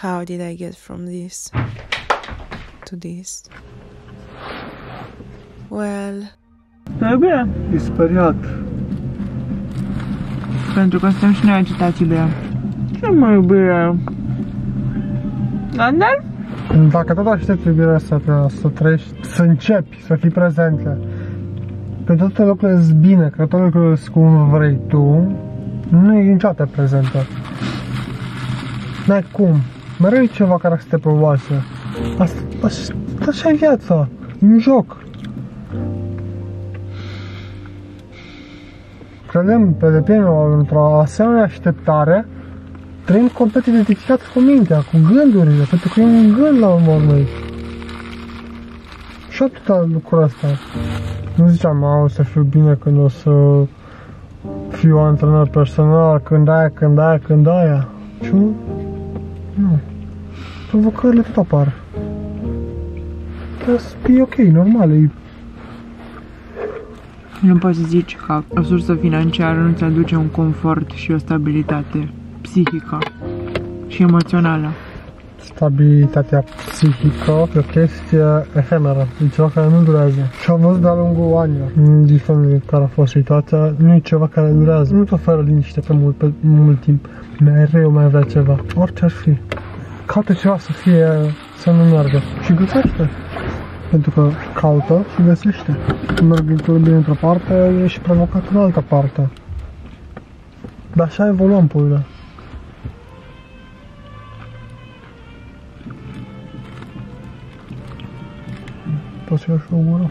How did I get from this to this? Well, E bine, E speriat. pentru că suntem și noi agitați, iubirea. Ce mă, iubire? Andel? Dacă tot aștepți iubirea să, te, să trăiești, să începi, să fii prezentă, că toate lucrurile sunt bine, că toate lucrurile sunt cum vrei tu, nu e niciodată prezentă. N-ai cum. Mereu e ceva care să te provoace. Asta, așa, așa e viața. E un joc. Credem pe deplin într-o asemenea așteptare, trăim complet identificat cu mintea, cu gândurile, pentru că e un gând la urmă urmei. Și atâta lucrul ăsta. Nu ziceam, o să fiu bine când o să fiu antrenor personal, când aia, când aia, când aia. Și nu? Nu. Provocările tot apar. Dar e ok, normal, e Nu poți să zici că o sursă financiară nu-ți aduce un confort și o stabilitate psihică și emoțională. stabilitatea psihică e o chestie efemeră, e ceva care nu durează. Și am văzut de-a lungul anilor, indiferent de care a fost situația, nu e ceva care durează. Nu te oferă liniște pe mult, pe mult timp. Mereu mai vrea ceva, orice ar fi. Caută ceva să fie, să nu meargă. Și găsește. Pentru că caută și găsește. Când merg într bine într-o parte, ești provocat în altă parte. Dar așa evoluăm, puiule. Poți să iau și o gură?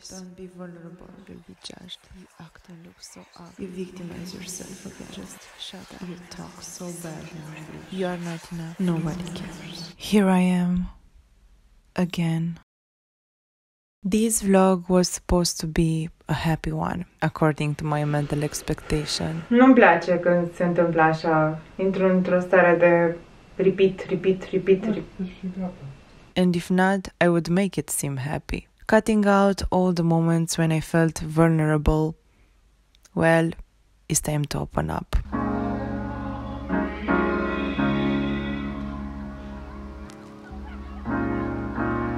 Watch. Don't be vulnerable. You'll be judged. You act and look so up. You victimize yourself again. Just shut up. You talk so badly. You are not enough. Nobody cares. Here I am. Again. This vlog was supposed to be a happy one, according to my mental expectation. Nu-mi place când se întâmplă așa. Intru într-o stare de repeat, repeat, repeat, repeat. And if not, I would make it seem happy. Cutting out all the moments when I felt vulnerable, well, it's time to open up.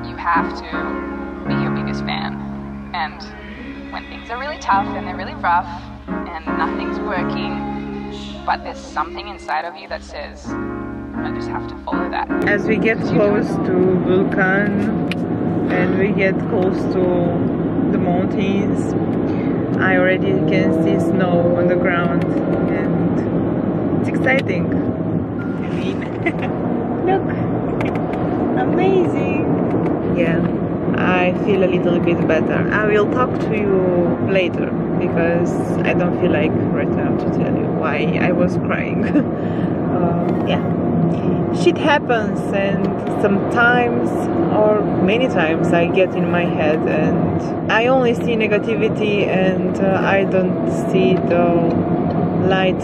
you have to be your biggest fan. And when things are really tough and they're really rough and nothing's working, but there's something inside of you that says, I just have to follow that. As we get close to Vulcan and we get close to the mountains, I already can see snow on the ground and it's exciting. I mean, look, amazing. Yeah, I feel a little bit better. I will talk to you later because I don't feel like right now to tell you why I was crying. um, yeah shit happens and sometimes or many times I get in my head and I only see negativity and uh, I don't see the light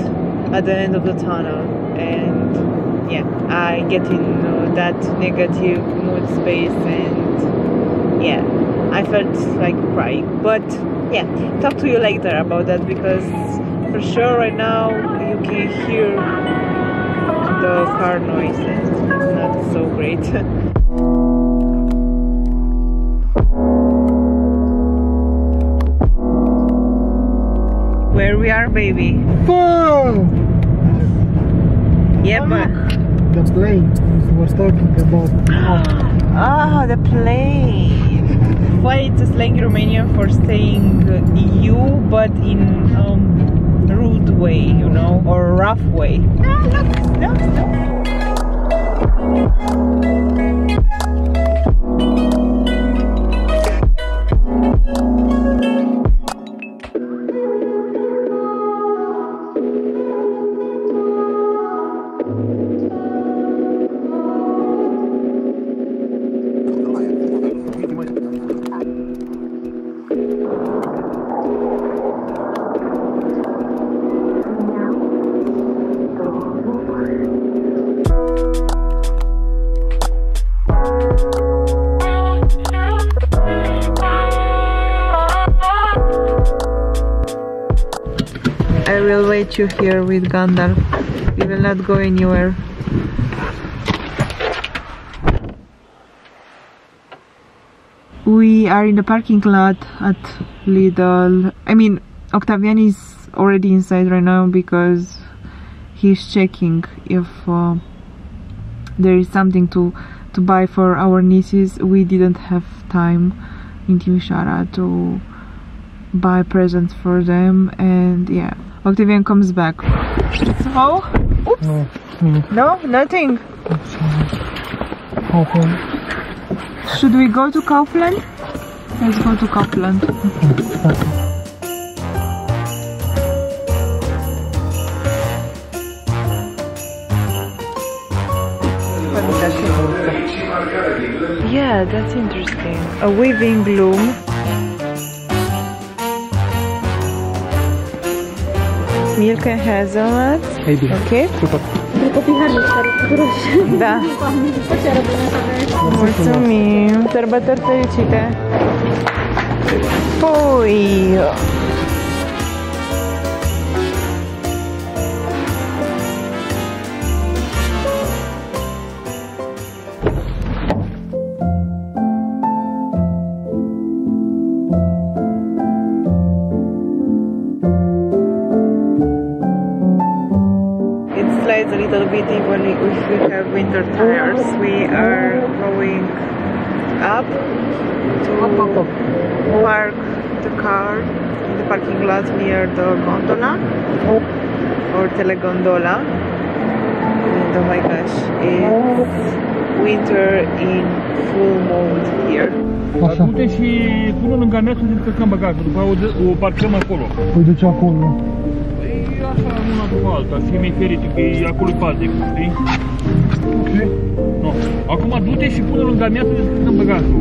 at the end of the tunnel. And yeah I get in uh, that negative mood space and yeah I felt like crying. But yeah talk to you later about that because for sure right now you can hear the car noise is not so great. Where we are, baby? Boom! Yeah, but The plane was talking about ah, the plane. Why it's a slang Romanian for saying you, but in um, rude way, you know, or rough way. Ah, look, no, no. Will wait you here with Gandalf. We will not go anywhere. We are in the parking lot at Lidl. I mean, Octavian is already inside right now because he's checking if uh, there is something to to buy for our nieces. We didn't have time in Timișoara to buy presents for them and yeah Octavian comes back. So oops. No, no. Nothing. Kaufland. should we go to Kaufland? Let's go to Kaufland. Yeah that's interesting. A weaving loom Milka hazelnut. Ok? Super. Da. Mulțumim. Sărbători fericite. Pui. Car in the parking lot near the gondola or telegondola. And oh my gosh, it's winter in full mode here. Așa. Du-te și pune lângă mea să descărcăm bagajul, după aia o, dă- o parcăm acolo. Păi de ce acolo? Păi așa, una după alta, să fie mai fericit, că e acolo paze, știi? Ok. No. Acum du-te și pune lângă mea să descărcăm bagajul.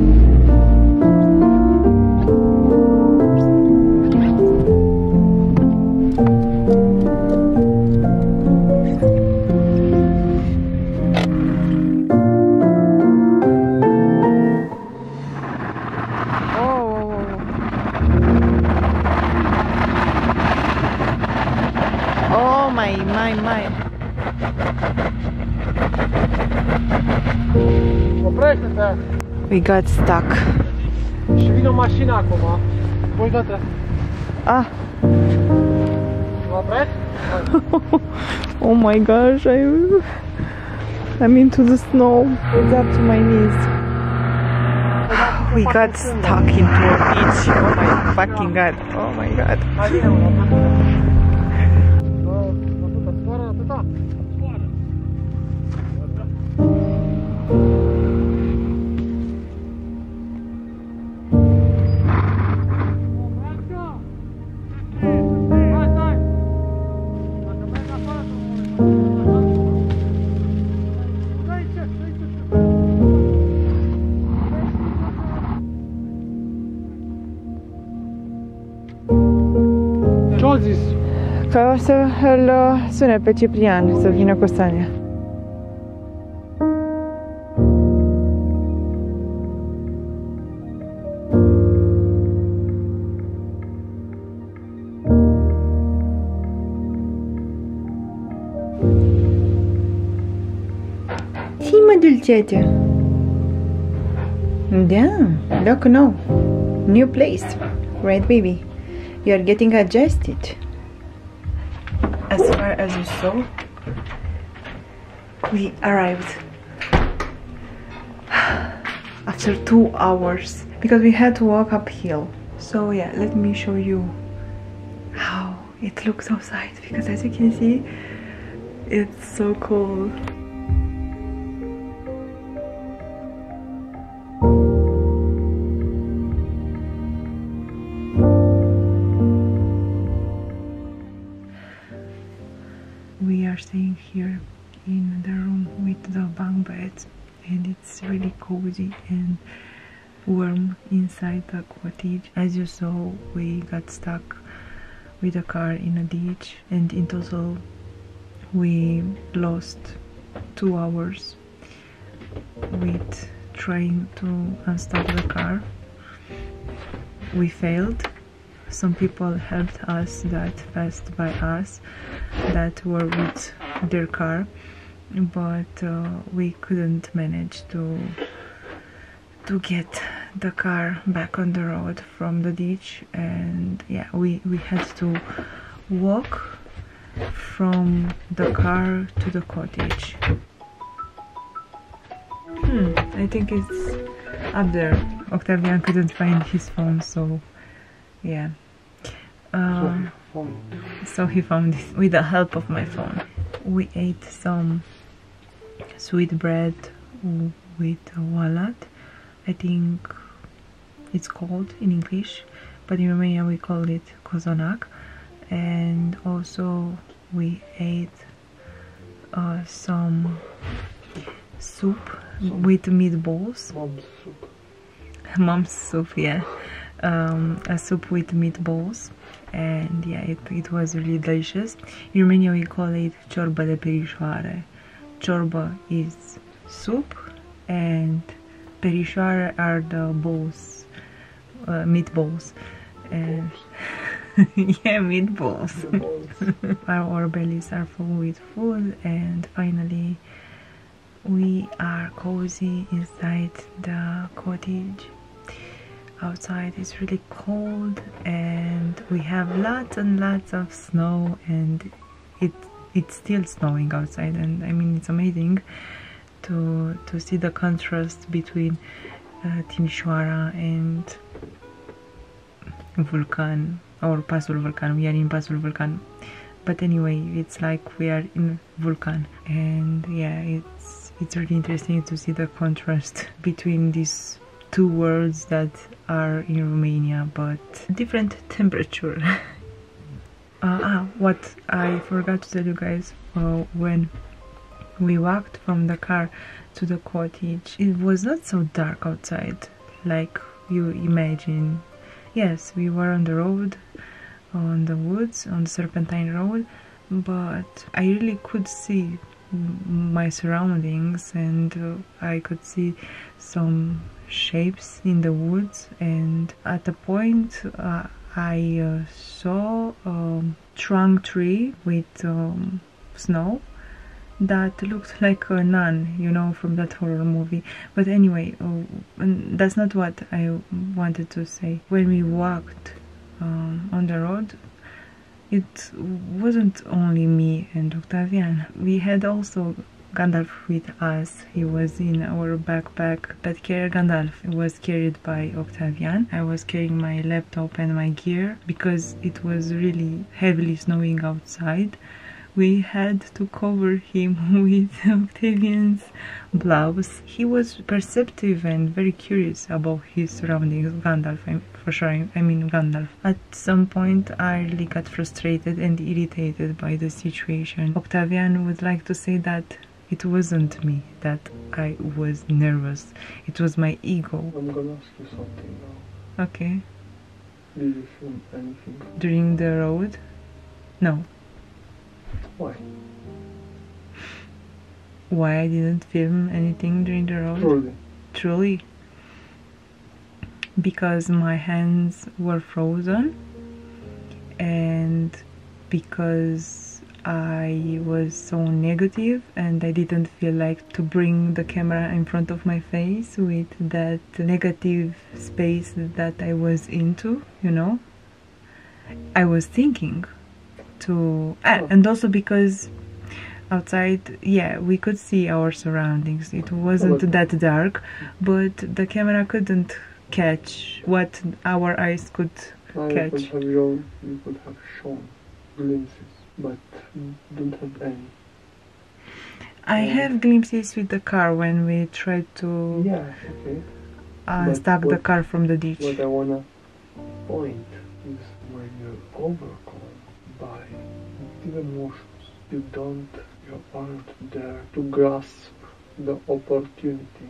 We got stuck. Și vine o mașină acum. Voi. Ah, oh my gosh, I, I'm into the snow. It's up to my knees. We got stuck into a beach. Oh my fucking god. Oh my god. Ce-au zis? Că o să îl uh, sune pe Ciprian să vină cu Sania. Ții mă dulcete! Da, look no. New place. Right baby. You are getting adjusted. As far as you saw, we arrived after two hours because we had to walk uphill. So yeah, let me show you how it looks outside because as you can see, it's so cold. Cozy and warm inside the cottage. As you saw, we got stuck with the car in a ditch, and in total, we lost two hours with trying to unstuck the car. We failed. Some people helped us that passed by us that were with their car, but uh, we couldn't manage to to get the car back on the road from the ditch. And yeah we we had to walk from the car to the cottage. Hmm i think it's up there. Octavian couldn't find his phone so yeah. Um, so he found it with the help of my phone. We ate some sweet bread with walnut I think it's called in English, but in Romania we call it cozonac. And also we ate uh, some soup with meatballs. Mom's soup. Mom's soup, yeah. Um, a soup with meatballs. And yeah, it, it was really delicious. In Romania we call it ciorba de perișoare. Ciorba is soup and perișoare are the balls, uh, meatballs. And yeah, meatballs. our, our bellies are full with food, and finally, we are cozy inside the cottage. Outside it's really cold, and we have lots and lots of snow, and it it's still snowing outside, and I mean it's amazing to to see the contrast between uh, Timișoara and Vulcan or Pasul Vulcan. We are in Pasul Vulcan, but anyway, it's like we are in Vulcan, and yeah, it's it's really interesting to see the contrast between these two worlds that are in Romania, but different temperature. uh, ah, what I forgot to tell you guys uh, when we walked from the car to the cottage. It was not so dark outside like you imagine. Yes, we were on the road, on the woods, on the Serpentine Road, but I really could see my surroundings and uh, I could see some shapes in the woods and at a point uh, I uh, saw a trunk tree with um, snow that looked like a nun, you know, from that horror movie. But anyway, oh, that's not what I wanted to say. When we walked um, on the road, it wasn't only me and Octavian. We had also Gandalf with us. He was in our backpack. That carrier Gandalf was carried by Octavian. I was carrying my laptop and my gear because it was really heavily snowing outside we had to cover him with Octavian's blouse. He was perceptive and very curious about his surroundings, Gandalf, for sure, I mean Gandalf. At some point, I really got frustrated and irritated by the situation. Octavian would like to say that it wasn't me that I was nervous. It was my ego. I'm gonna ask you something now. Okay. Did you film anything? During the road? No. Why? Why I didn't film anything during the road? Truly. Truly. Because my hands were frozen and because I was so negative and I didn't feel like to bring the camera in front of my face with that negative space that I was into, you know. I was thinking to ah, and also because outside yeah we could see our surroundings. It wasn't that dark but the camera couldn't catch what our eyes could I catch. could have shown, you could have shown glimpses, but don't have any. i Um, have glimpses with the car when we tried to Yeah, okay. unstuck the car from the ditch. What I wanna point is when you're negative emotions, you don't, you aren't there to grasp the opportunity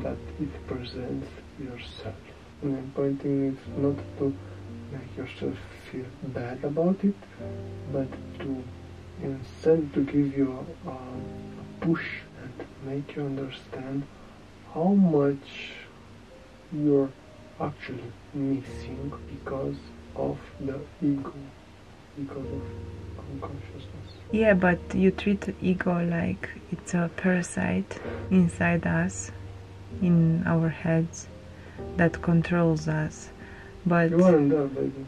that it presents yourself. And I'm pointing is not to make yourself feel bad about it, but to instead to give you a, a push and make you understand how much you're actually missing because of the ego, because of unconsciousness. Yeah, but you treat ego like it's a parasite inside us, in our heads, that controls us. But You weren't there, baby.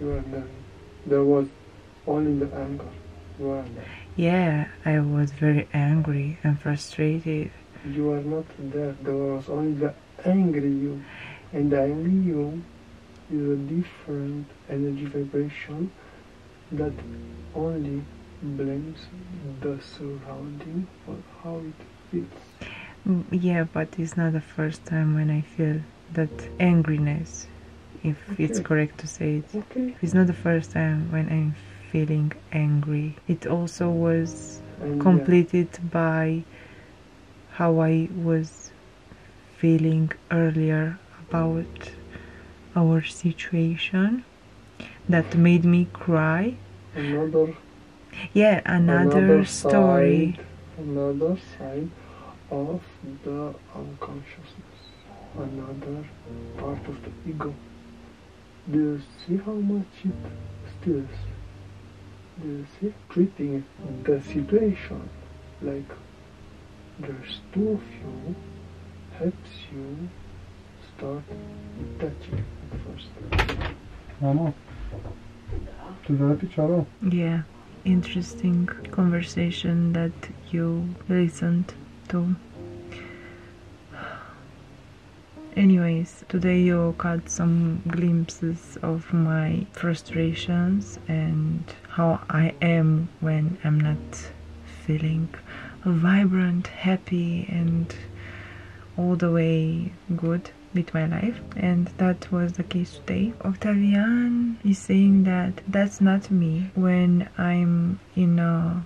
You weren't there. There was only the anger. You weren't there. yeah, I was very angry and frustrated. You were not there. There was only the angry you. And the angry you is a different energy vibration that only blames the surrounding for how it feels. Mm, Yeah, but it's not the first time when I feel that angriness, if it's correct to say it. Okay. It's not the first time when I'm feeling angry. It also was And yeah, completed by how I was feeling earlier about our situation that made me cry. another Yeah, another, story. side, another side of the unconsciousness, another part of the ego. Do you see how much it steals? Do you see? Treating the situation like there's two of you helps you start detaching at first. Mamo, tu dă piciorul? Yeah, interesting conversation that you listened to. Anyways, today you got some glimpses of my frustrations and how I am when I'm not feeling vibrant, happy, and all the way good with my life. And that was the case today. Octavian is saying that that's not me when I'm in a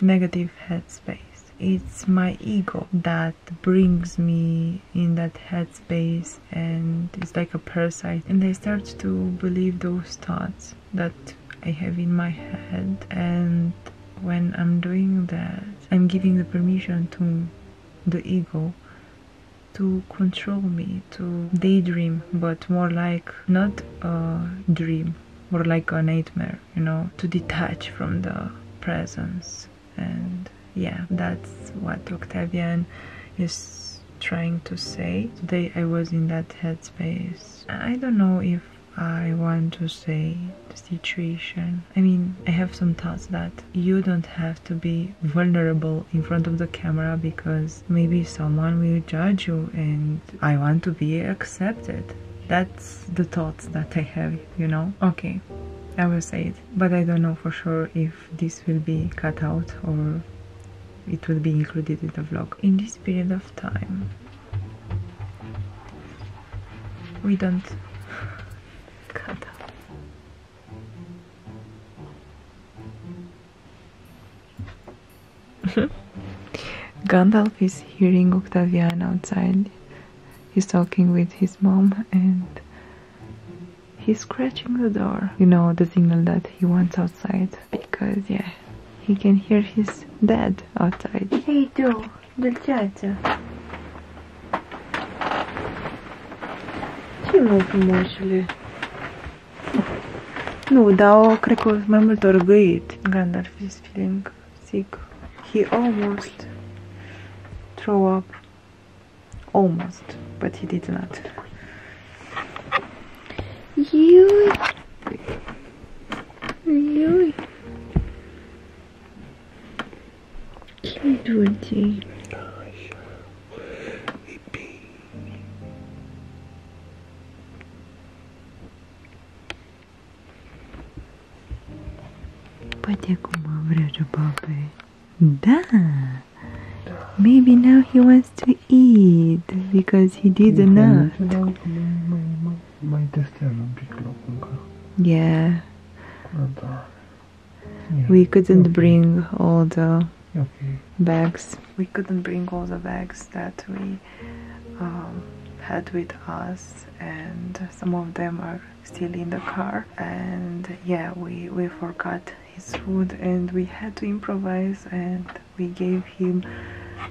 negative headspace. It's my ego that brings me in that headspace and it's like a parasite. And I start to believe those thoughts that I have in my head. And when I'm doing that, I'm giving the permission to the ego to control me, to daydream, but more like not a dream, more like a nightmare, you know, to detach from the presence. And yeah, that's what Octavian is trying to say. Today I was in that headspace. I don't know if I want to say the situation. I mean, I have some thoughts that you don't have to be vulnerable in front of the camera because maybe someone will judge you and I want to be accepted. That's the thoughts that I have, you know? Okay, I will say it, but I don't know for sure if this will be cut out or it will be included in the vlog. In this period of time, we don't Gandalf is hearing Octavian outside. He's talking with his mom and he's scratching the door. You know, the signal that he wants outside. Because, yeah, he can hear his dad outside. Hey, Joe, dulceață. Ce mă frumoșule? Nu, dar o, cred că mai mult orgăit. Gandalf is feeling sick. He almost throw up. Almost, but he did not. Yui. Ce dulce. Poate acum vrea ce pape. Da. Maybe now he wants to eat because he did enough. Ce dau că mai, mai, mai, mai testează un pic locul. Yeah, Da, da. we couldn't bring all the bags. We couldn't bring all the bags that we um, had with us, and some of them are still in the car. And yeah, we, we forgot his food, and we had to improvise, and we gave him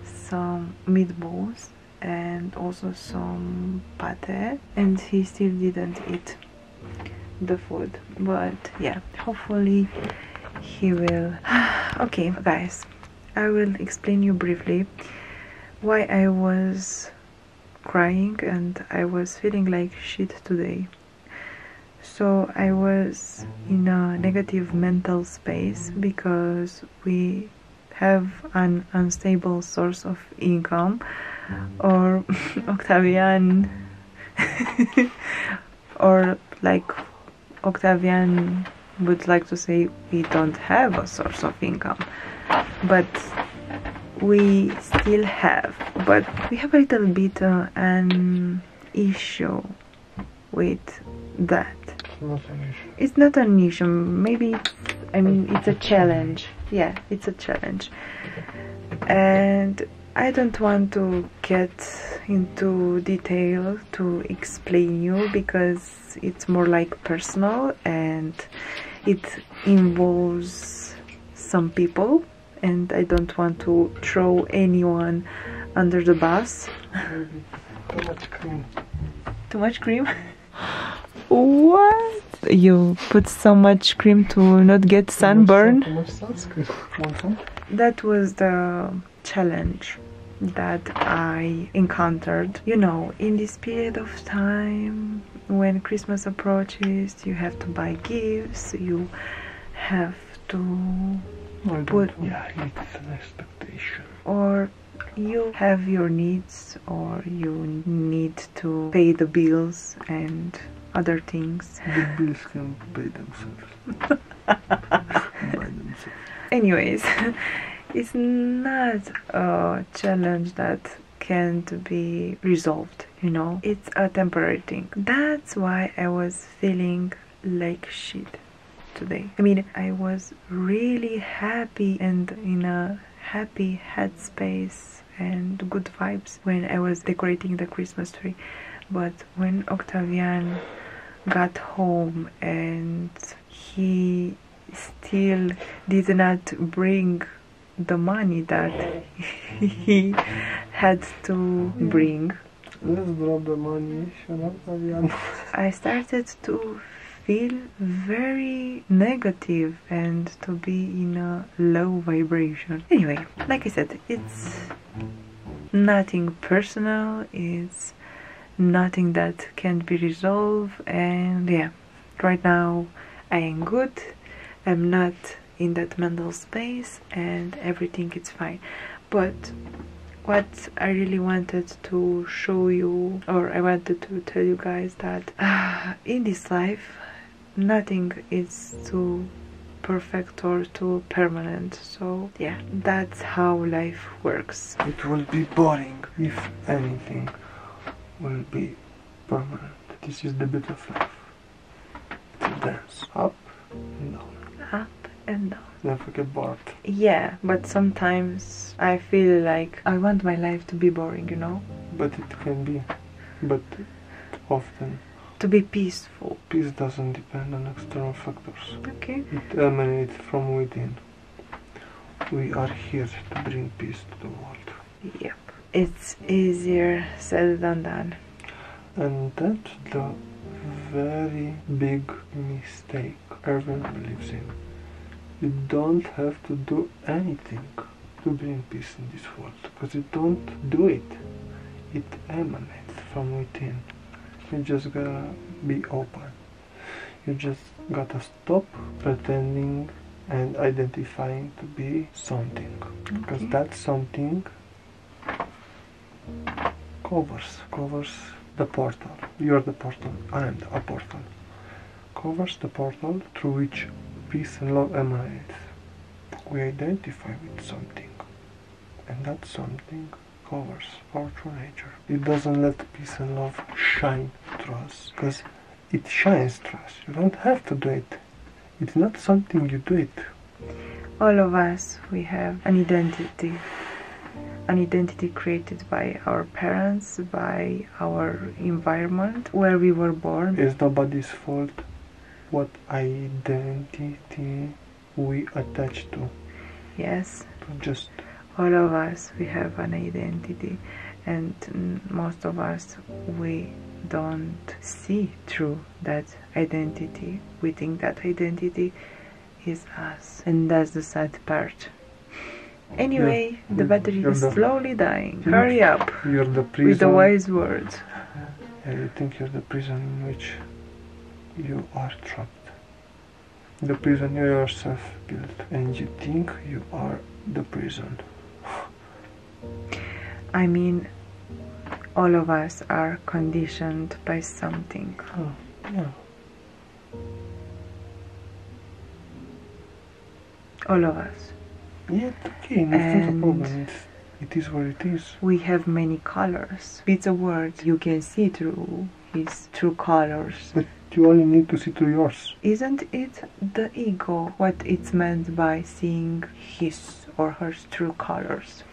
some meatballs and also some pate, and he still didn't eat the food. But yeah, hopefully he will. okay, guys, I will explain you briefly why I was crying and I was feeling like shit today. So I was in a negative mental space because we have an unstable source of income or Octavian or like Octavian would like to say we don't have a source of income. But we still have. But we have a little bit uh, an issue with that. Not an issue. it's not an issue. Maybe it's, i mean it's a challenge. Yeah it's a challenge. And i don't want to get into detail to explain you because it's more like personal and it involves some people and i don't want to throw anyone under the bus. Too much cream. too much cream what you put so much cream to not get sunburn Too much sunscreen. Want some? that was the challenge that I encountered. You know, in this period of time when Christmas approaches, you have to buy gifts, you have to, I Put- Yeah, it's an expectation. or you have your needs, or you need to pay the bills and other things. The bills can pay themselves. By themselves. anyways it's not a challenge that can't be resolved you know it's a temporary thing that's why i was feeling like shit today i mean i was really happy and in a happy headspace and good vibes when i was decorating the christmas tree but when octavian got home and he still did not bring the money that he had to bring. Let's drop the money. I started to feel very negative and to be in a low vibration. Anyway, like I said, it's nothing personal, it's nothing that can't be resolved, and yeah, right now I am good. I'm not in that mental space and everything is fine. But what I really wanted to show you, or I wanted to tell you guys that uh, in this life, nothing is too perfect or too permanent. So, yeah, that's how life works. It will be boring if anything will be permanent. This is the beauty of life. A dance. Up and down. Up and down. Never get bored. Yeah, but sometimes I feel like I want my life to be boring, you know? But it can be. But often To be peaceful. peace doesn't depend on external factors. Okay. It emanates from within. We are here to bring peace to the world. Yep. It's easier said than done. And that's the very big mistake everyone believes in. You don't have to do anything to bring peace in this world because you don't do it. It emanates from within. You just gotta be open. You just gotta stop pretending and identifying to be something because Okay. that something covers covers the portal. You're the portal. I am the, a portal. Covers the portal through which peace and love emanates. We identify with something, and that something covers our true nature. It doesn't let peace and love shine through us, because it shines through us. You don't have to do it. It's not something you do it. all of us we have an identity an identity created by our parents by our environment where we were born. It's nobody's fault what identity we attach to. yes. Just all of us we have an identity and most of us we don't see through that identity. We think that identity is us and that's the sad part anyway the battery is the- slowly dying hurry up you're the with the wise words Yeah, you think you're the prison in which you are trapped. The prison you yourself built, and you think you are the prison. i mean all of us are conditioned by something Oh, yeah. all of us Yeah, okay, that's not a And- problem. It's, it is what it is. we have many colors. It's a word you can see through his true colors. But you only need to see to yours. Isn't it the ego what it's meant by seeing his or her true colors?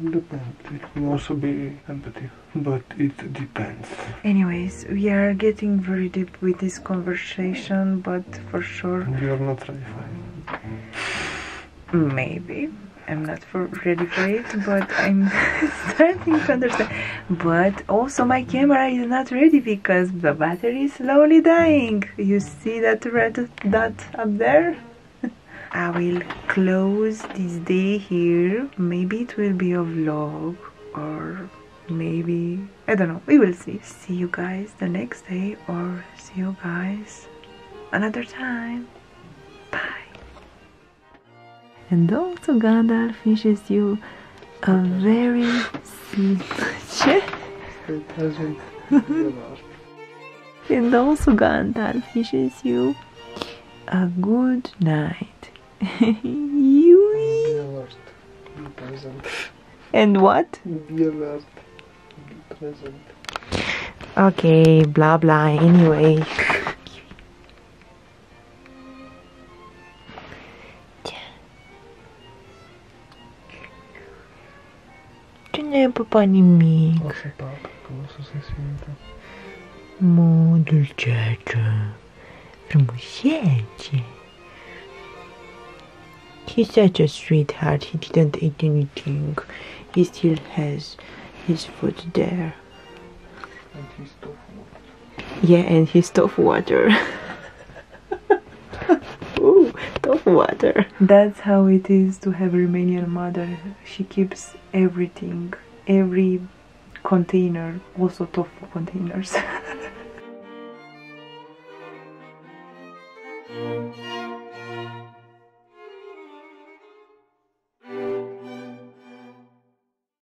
Depends. It can also be empathy, but it depends. Anyways, we are getting very deep with this conversation, but for sure, you are not ready for it. Maybe. I'm not for ready for it, but I'm starting to understand. But also, my camera is not ready because the battery is slowly dying. You see that red dot up there? I will close this day here. Maybe it will be a vlog, or maybe I don't know. We will see. See you guys the next day, or see you guys another time. Bye. And also Gandalf wishes you a very sweet and also Gandalf wishes you a good night. You- and what? Be alert. Be present. Okay, blah blah. Anyway. Tu n'es pas nimic. O să pap, că o să se simtă. Mă, dulceață. He's such a sweetheart. He didn't eat anything. He still has his food there. And he's tofu. Yeah, and his tofu water. Ooh, tofu water. That's how it is to have a Romanian mother. She keeps everything, every container, also tofu containers.